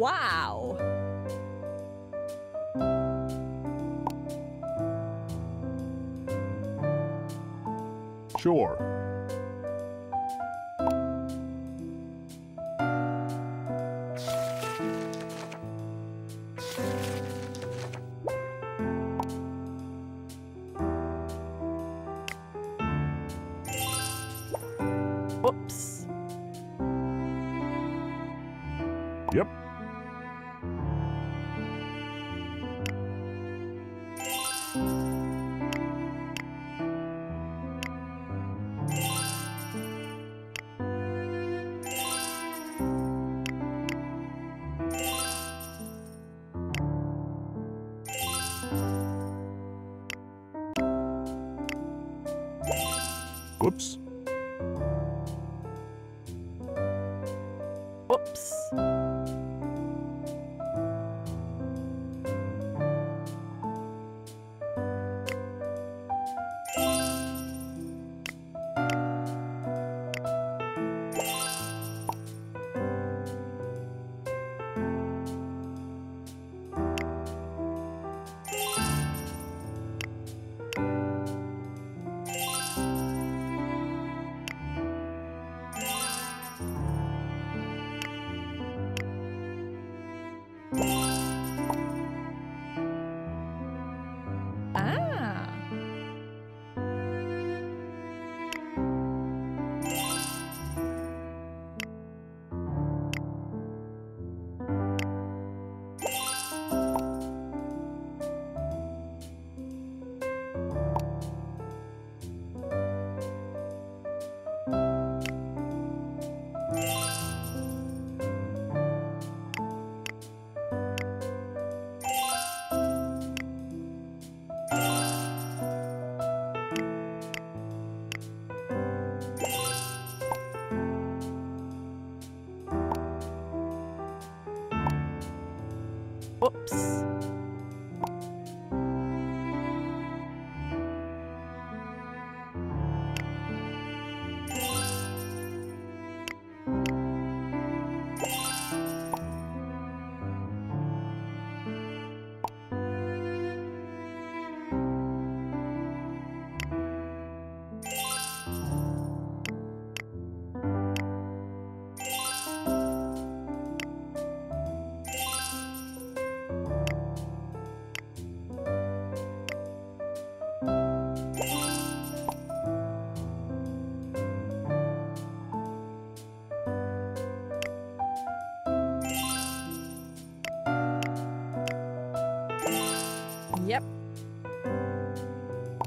Wow. Sure. Whoops. Yep. Whoops. Whoops.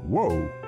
Whoa.